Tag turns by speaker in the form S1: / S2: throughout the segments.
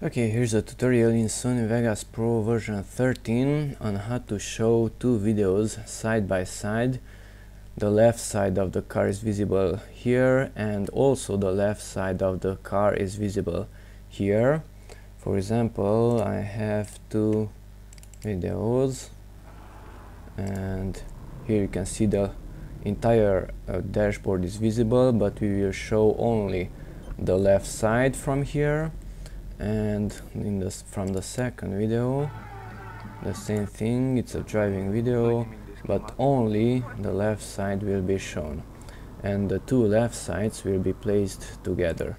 S1: Okay, here's a tutorial in Sony Vegas Pro version 13 on how to show two videos side by side. The left side of the car is visible here and also the left side of the car is visible here. For example, I have two videos and here you can see the entire uh, dashboard is visible but we will show only the left side from here and in this from the second video the same thing it's a driving video but only the left side will be shown. And the two left sides will be placed together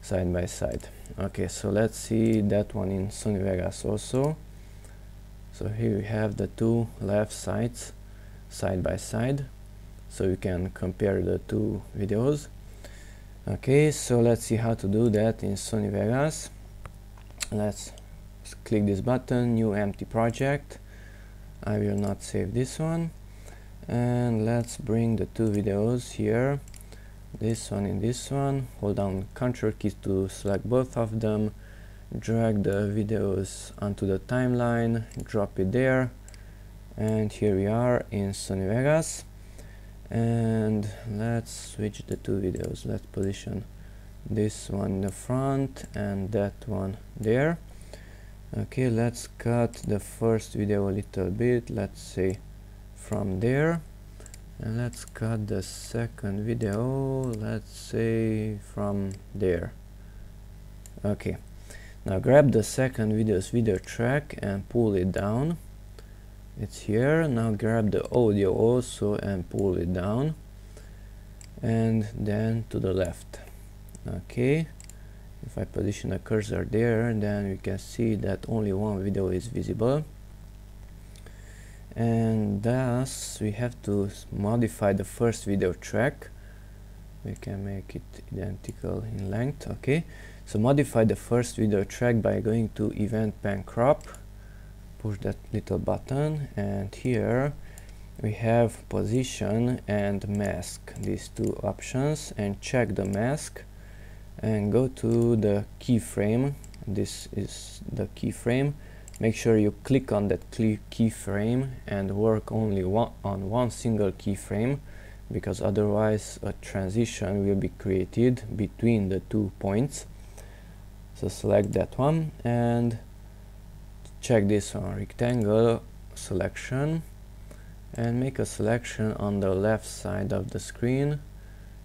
S1: side by side. Okay so let's see that one in Sony Vegas also. So here we have the two left sides side by side. So you can compare the two videos. Okay so let's see how to do that in Sony Vegas let's click this button new empty project. I will not save this one. And let's bring the two videos here. This one and this one. Hold down Ctrl key to select both of them. Drag the videos onto the timeline. Drop it there. And here we are in Sony Vegas. And let's switch the two videos. Let's position this one in the front and that one there. Okay let's cut the first video a little bit let's say from there. And let's cut the second video let's say from there. Okay now grab the second video's video track and pull it down. It's here now grab the audio also and pull it down. And then to the left okay. If I position a cursor there then we can see that only one video is visible. And thus we have to modify the first video track. We can make it identical in length okay? So modify the first video track by going to event pan crop. Push that little button and here we have position and mask. These two options and check the mask and go to the keyframe. This is the keyframe. Make sure you click on that keyframe and work only one on one single keyframe because otherwise a transition will be created between the two points. So select that one and check this on rectangle selection and make a selection on the left side of the screen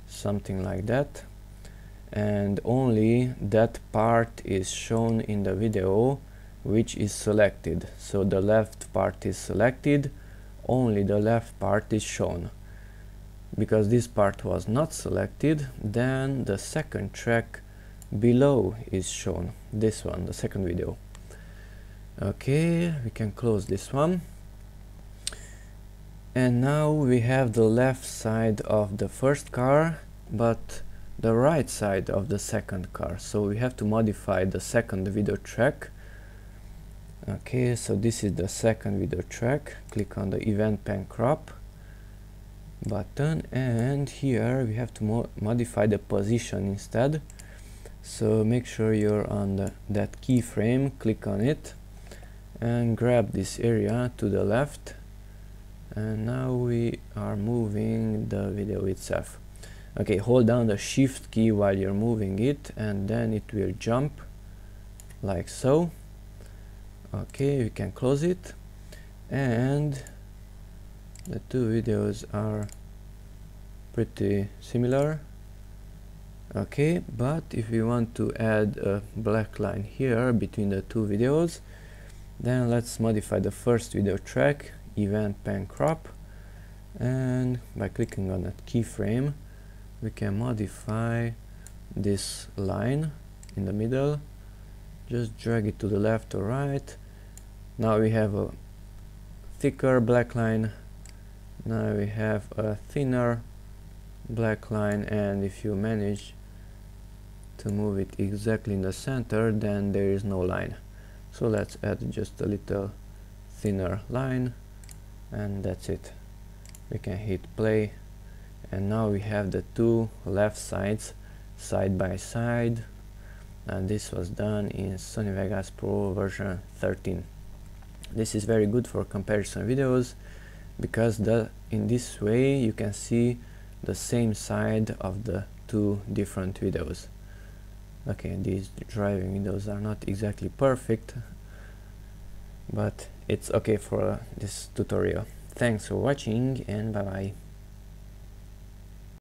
S1: something like that and only that part is shown in the video which is selected. So the left part is selected only the left part is shown. Because this part was not selected then the second track below is shown this one the second video. Okay we can close this one. And now we have the left side of the first car but the right side of the second car. So we have to modify the second video track. Okay so this is the second video track. Click on the event pan crop button and here we have to mo modify the position instead. So make sure you're on the, that keyframe click on it and grab this area to the left. And now we are moving the video itself okay hold down the shift key while you're moving it and then it will jump like so. Okay we can close it. And the two videos are pretty similar. Okay but if we want to add a black line here between the two videos then let's modify the first video track event pan crop. And by clicking on that keyframe we can modify this line in the middle. Just drag it to the left or right. Now we have a thicker black line. Now we have a thinner black line and if you manage to move it exactly in the center then there is no line. So let's add just a little thinner line and that's it. We can hit play and now we have the two left sides side by side. And this was done in Sony Vegas Pro version 13 this is very good for comparison videos because the in this way you can see the same side of the two different videos. Okay these driving windows are not exactly perfect but it's okay for this tutorial. Thanks for watching and bye bye